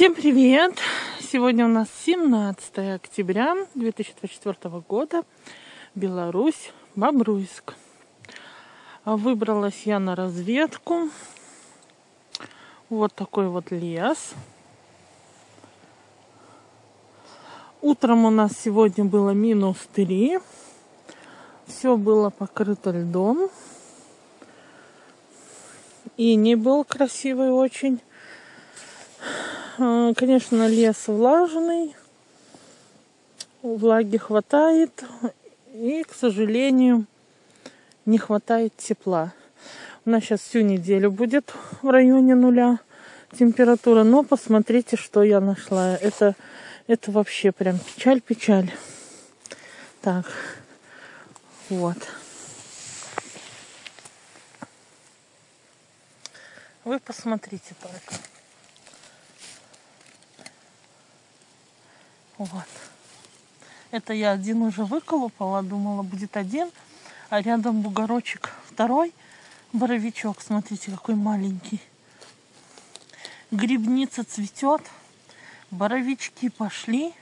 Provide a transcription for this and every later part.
Всем привет! Сегодня у нас 17 октября 2024 года. Беларусь, Бобруйск. Выбралась я на разведку. Вот такой вот лес. Утром у нас сегодня было минус 3. Все было покрыто льдом. И не был красивый очень. А, конечно, лес влажный, влаги хватает, и, к сожалению, не хватает тепла. У нас сейчас всю неделю будет в районе нуля температура, но посмотрите, что я нашла. Это, это вообще прям печаль-печаль. Так, вот. Вы посмотрите только. Вот. Это я один уже выколупала, думала, будет один. А рядом бугорочек второй боровичок. Смотрите, какой маленький. Грибница цветет. Боровички пошли.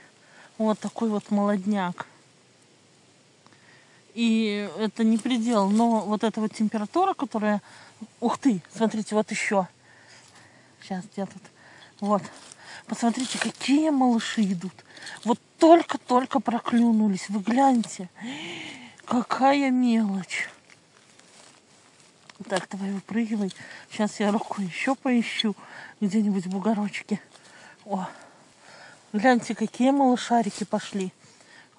Вот такой вот молодняк. И это не предел, но вот эта вот температура, которая... Ух ты, смотрите, вот еще. Сейчас, где тут? Вот. Посмотрите, какие малыши идут. Вот только-только проклюнулись. Вы гляньте. Какая мелочь. Так, давай выпрыгивай. Сейчас я руку еще поищу где-нибудь в бугорочке. О, гляньте, какие малышарики пошли.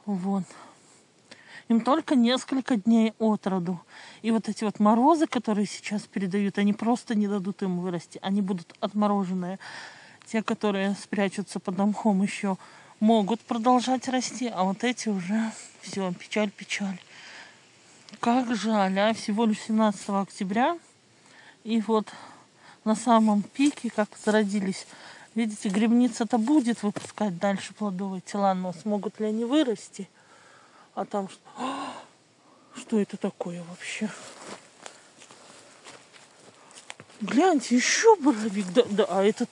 Вот. Им только несколько дней от роду. И вот эти вот морозы, которые сейчас передают, они просто не дадут им вырасти. Они будут отмороженные. Те, которые спрячутся под мхом еще могут продолжать расти, а вот эти уже все, печаль-печаль. Как жаль, а всего лишь 17 октября. И вот на самом пике, как зародились, видите, грибница-то будет выпускать дальше плодовые тела, но смогут ли они вырасти? А там что? Что это такое вообще? Гляньте, еще боровик. Да, да, а этот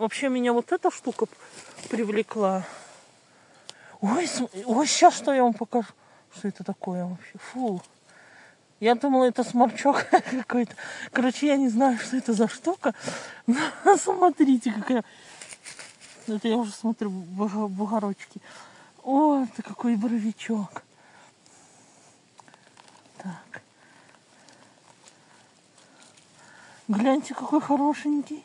Вообще меня вот эта штука привлекла. Ой, ой, сейчас что я вам покажу. Что это такое вообще? Фу. Я думала, это сморчок какой-то. Короче, я не знаю, что это за штука. Но смотрите, какая... Это я уже смотрю бугорочки. О, это какой боровичок. Так. Гляньте, какой хорошенький.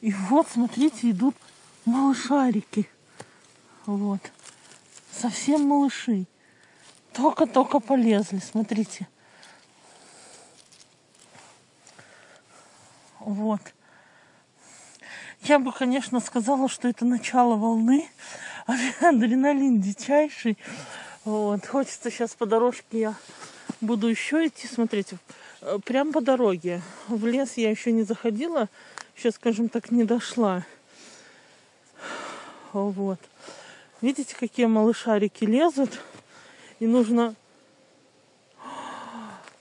И вот, смотрите, идут малышарики. Вот. Совсем малыши. Только-только полезли, смотрите. Вот. Я бы, конечно, сказала, что это начало волны. Адреналин дичайший. Вот. Хочется сейчас по дорожке я буду еще идти. Смотрите, э, прям по дороге. В лес я еще не заходила еще, скажем так, не дошла. Вот. Видите, какие малышарики лезут? И нужно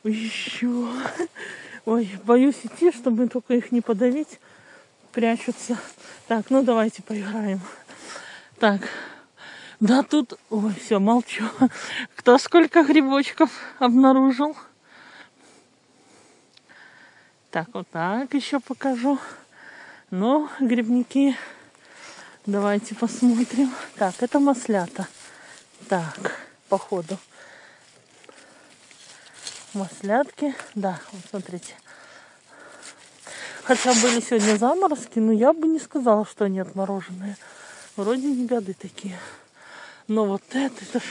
еще. Ой, боюсь идти, чтобы только их не подавить. Прячутся. Так, ну давайте поиграем. Так. Да тут... Ой, все, молчу. Кто сколько грибочков обнаружил? Так, вот так еще покажу. Но грибники, давайте посмотрим. Так, это маслята. Так, походу. Маслятки, да, вот смотрите. Хотя были сегодня заморозки, но я бы не сказала, что они отмороженные. Вроде не годы такие. Но вот это, это ж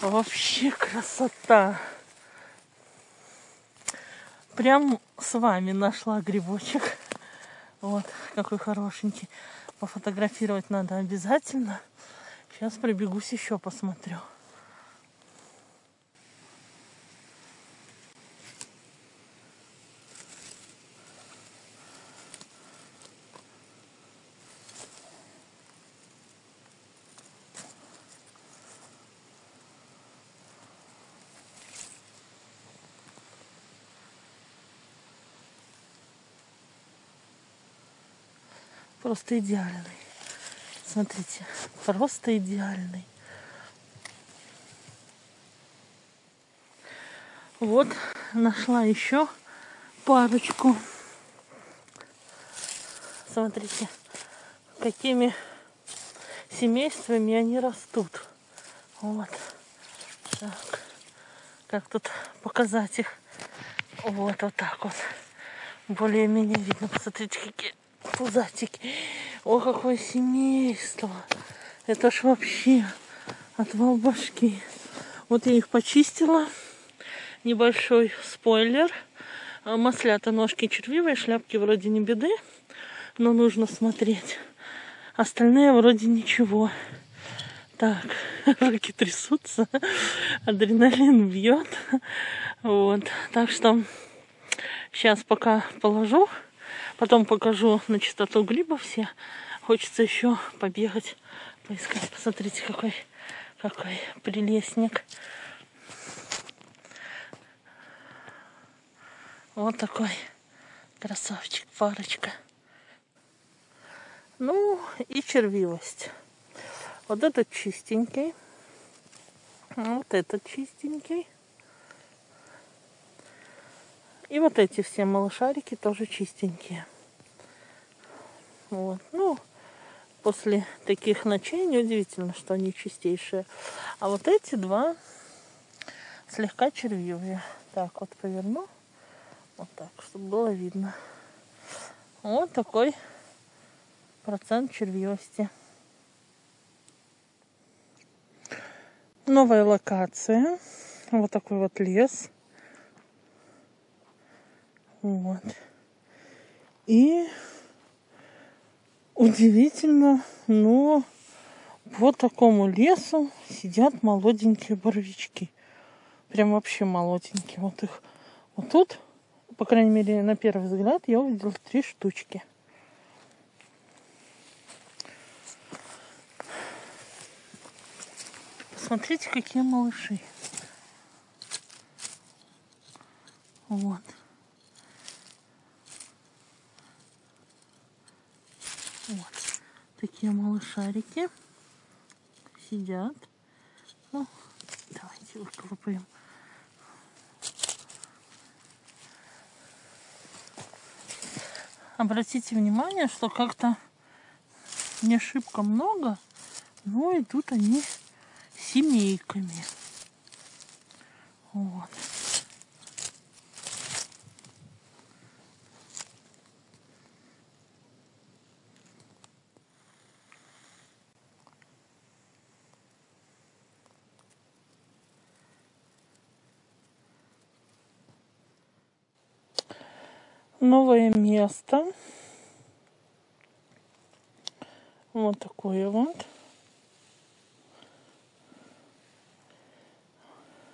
вообще красота. Прям с вами нашла грибочек. Вот, какой хорошенький. Пофотографировать надо обязательно. Сейчас пробегусь еще посмотрю. Просто идеальный. Смотрите, просто идеальный. Вот, нашла еще парочку. Смотрите, какими семействами они растут. Вот. Так. Как тут показать их? Вот, вот так вот. Более-менее видно. Посмотрите, какие пузатики. О, какое семейство. Это ж вообще отвал башки. Вот я их почистила. Небольшой спойлер. Маслята ножки червивые, шляпки вроде не беды, но нужно смотреть. Остальные вроде ничего. Так, руки трясутся, адреналин бьет. Вот, так что сейчас пока положу, потом покажу на чистоту глиба все. Хочется еще побегать, поискать. Посмотрите, какой, какой прелестник. Вот такой красавчик, парочка. Ну и червивость. Вот этот чистенький. Вот этот чистенький. И вот эти все малышарики тоже чистенькие. Вот. Ну, после таких ночей неудивительно, что они чистейшие. А вот эти два слегка червивые. Так, вот поверну. Вот так, чтобы было видно. Вот такой процент червивости. Новая локация. Вот такой вот лес. Вот. И удивительно, но по такому лесу сидят молоденькие боровички. Прям вообще молоденькие. Вот их вот тут, по крайней мере, на первый взгляд, я увидела три штучки. Смотрите, какие малыши. Вот. Такие малышарики сидят. Ну, давайте выколупаем. Обратите внимание, что как-то не шибко много, но и тут они семейками. Вот. Новое место. Вот такое вот.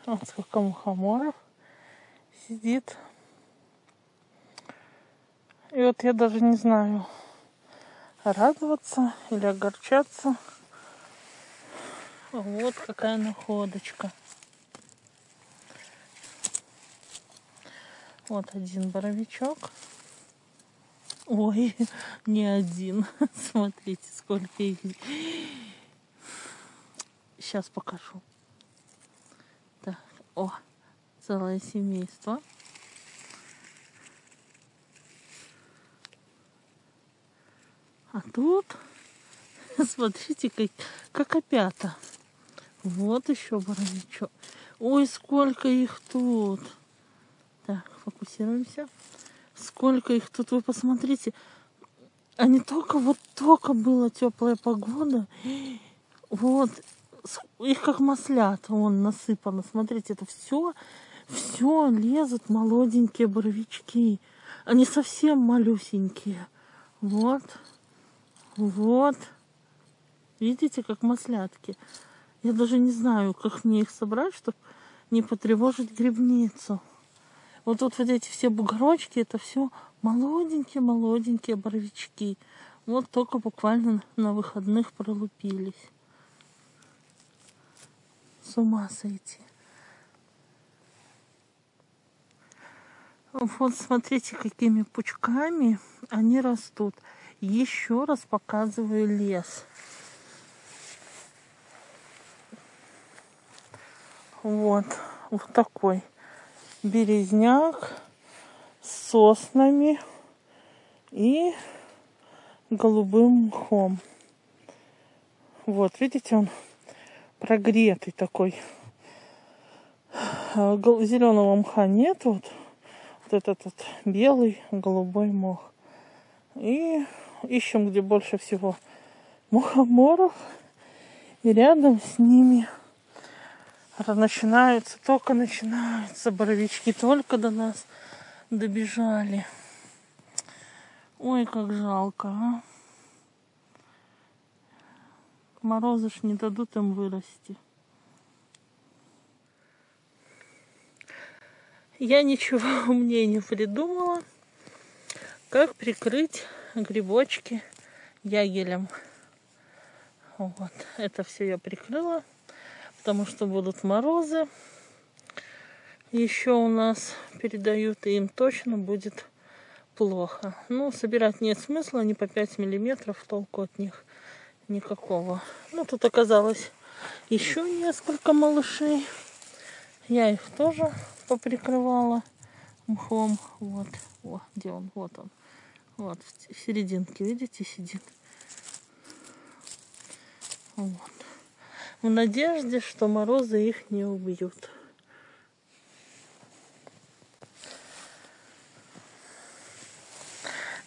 Вот сколько мухоморов сидит. И вот я даже не знаю, радоваться или огорчаться. Вот какая находочка. Вот один боровичок. Ой, не один. Смотрите, сколько их. Сейчас покажу. О, целое семейство. А тут, смотрите, как, как опята. Вот еще боровичок. Ой, сколько их тут. Фокусируемся. Сколько их тут, вы посмотрите. Они только, вот только была теплая погода. Вот, их как маслят, вон насыпано. Смотрите, это все, все лезут молоденькие боровички. Они совсем малюсенькие. Вот, вот. Видите, как маслятки. Я даже не знаю, как мне их собрать, чтобы не потревожить грибницу. Вот тут вот эти все бугорочки, это все молоденькие-молоденькие боровички. Вот только буквально на выходных пролупились с ума сойти. Вот смотрите, какими пучками они растут. еще раз показываю лес. Вот, вот такой березняк с соснами и голубым мхом. Вот, видите, он прогретый такой. А, Зеленого мха нет, вот, вот этот вот белый голубой мох. И ищем, где больше всего мухоморов. И рядом с ними начинаются, только начинаются боровички, только до нас добежали. Ой, как жалко, а. Морозы ж не дадут им вырасти. Я ничего умнее не придумала, как прикрыть грибочки ягелем. Вот, это все я прикрыла, потому что будут морозы. Еще у нас передают, и им точно будет плохо. Ну, собирать нет смысла, они по 5 миллиметров, толку от них никакого. Ну, тут оказалось еще несколько малышей. Я их тоже поприкрывала мхом. Вот, о, где он? Вот он. Вот, в серединке, видите, сидит. Вот. В надежде, что морозы их не убьют.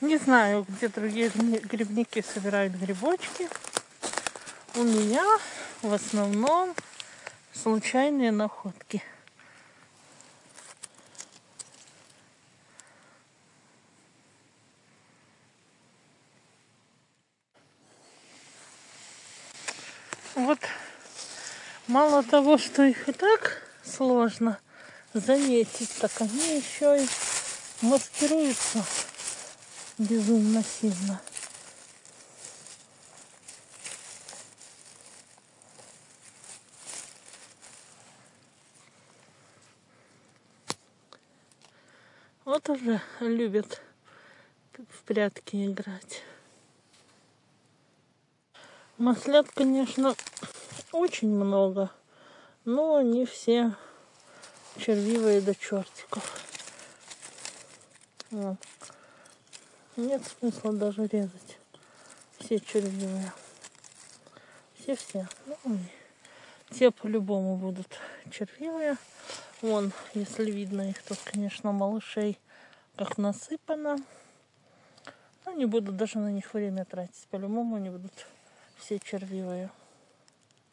Не знаю, где другие грибники собирают грибочки. У меня в основном случайные находки. Вот мало того, что их и так сложно заметить, так они еще и маскируются безумно сильно. Вот уже любят в прятки играть. Маслят, конечно, очень много, но не все червивые до чертиков. Вот. Нет смысла даже резать. Все червивые. Все-все. Ну, те по-любому будут червивые. Вон, если видно их тут, конечно, малышей как насыпано. Но не буду даже на них время тратить. По-любому они будут все червивые.